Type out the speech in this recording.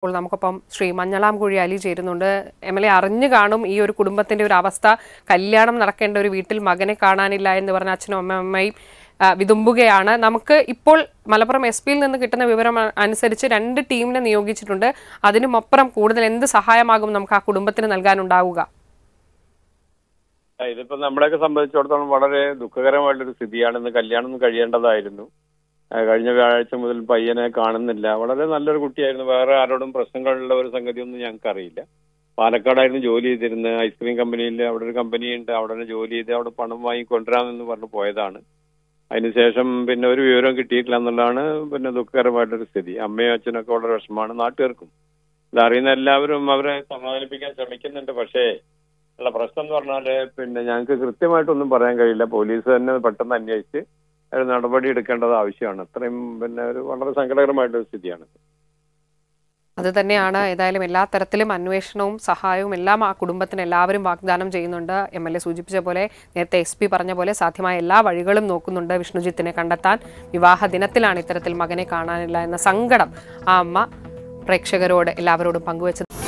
ഇപ്പോൾ നമുക്കൊപ്പം ശ്രീ മഞ്ഞളാംകുഴി അലി ചേരുന്നുണ്ട്. എം എൽ എ അറിഞ്ഞു കാണും ഈ ഒരു കുടുംബത്തിന്റെ ഒരു അവസ്ഥ. കല്യാണം നടക്കേണ്ട ഒരു വീട്ടിൽ മകനെ കാണാനില്ല എന്ന് പറഞ്ഞ അച്ഛനും അമ്മയും വിതുമ്പുകയാണ്. നമുക്ക് ഇപ്പോൾ മലപ്പുറം എസ് പിയിൽ നിന്ന് കിട്ടുന്ന വിവരം അനുസരിച്ച് രണ്ട് ടീമിനെ നിയോഗിച്ചിട്ടുണ്ട്. അതിനുമപ്പുറം കൂടുതൽ എന്ത് സഹായമാകും നമുക്ക് ആ കുടുംബത്തിന് നൽകാനുണ്ടാവുക? ഇതിപ്പോ നമ്മളെയൊക്കെ സംബന്ധിച്ചിടത്തോളം വളരെ ദുഃഖകരമായിട്ടൊരു സ്ഥിതിയാണ് ഇന്ന് കല്യാണം കഴിയേണ്ടതായിരുന്നു. കഴിഞ്ഞ വ്യാഴാഴ്ച മുതൽ പയ്യനെ കാണുന്നില്ല. വളരെ നല്ലൊരു കുട്ടിയായിരുന്നു. വേറെ ആരോടും പ്രശ്നങ്ങളുള്ള ഒരു സംഗതിയൊന്നും ഞങ്ങൾക്ക് അറിയില്ല പാലക്കാടായിരുന്നു ജോലി ചെയ്തിരുന്നത്. ഐസ്ക്രീം കമ്പനിയിൽ അവിടെ ഒരു കമ്പനി ഉണ്ട് അവിടെ ജോലി ചെയ്ത് അവിടെ പണം വാങ്ങി കൊണ്ടുവരാമെന്ന് പറഞ്ഞ് പോയതാണ്. അതിനുശേഷം പിന്നെ ഒരു വിവരം കിട്ടിയിട്ടില്ല എന്നുള്ളതാണ് പിന്നെ ദുഃഖകരമായിട്ടൊരു സ്ഥിതി. അമ്മയും അച്ഛനൊക്കെ വളരെ വിഷമമാണ് നാട്ടുകാർക്കും. ഇതറിയുന്ന എല്ലാവരും അവരെ സമാധാനിപ്പിക്കാൻ ശ്രമിക്കുന്നുണ്ട്. പക്ഷേ ഉള്ള പ്രശ്നം എന്ന് പറഞ്ഞാൽ പിന്നെ ഞങ്ങൾക്ക് കൃത്യമായിട്ടൊന്നും പറയാൻ കഴിയില്ല. പോലീസ് തന്നെ പെട്ടെന്ന് അന്വേഷിച്ച് ഒരു നടപടി എടുക്കേണ്ടത് ആവശ്യമാണ്. അത്രയും പിന്നെ ഒരു വളരെ സങ്കടകരമായിട്ടൊരു സ്ഥിതിയാണ്. അത് തന്നെയാണ്. ഏതായാലും എല്ലാ തരത്തിലും അന്വേഷണവും സഹായവും എല്ലാം ആ കുടുംബത്തിന് എല്ലാവരും വാഗ്ദാനം ചെയ്യുന്നുണ്ട്. എം എൽ എ സൂചിപ്പിച്ച പോലെ നേരത്തെ എസ് പി പറഞ്ഞ പോലെ സാധ്യമായ എല്ലാ വഴികളും നോക്കുന്നുണ്ട് വിഷ്ണുജിത്തിനെ കണ്ടെത്താൻ. വിവാഹ ദിനത്തിലാണ് ഇത്തരത്തിൽ മകനെ കാണാനില്ല എന്ന സങ്കടം ആ അമ്മ പ്രേക്ഷകരോട് എല്ലാവരോടും പങ്കുവച്ചത്.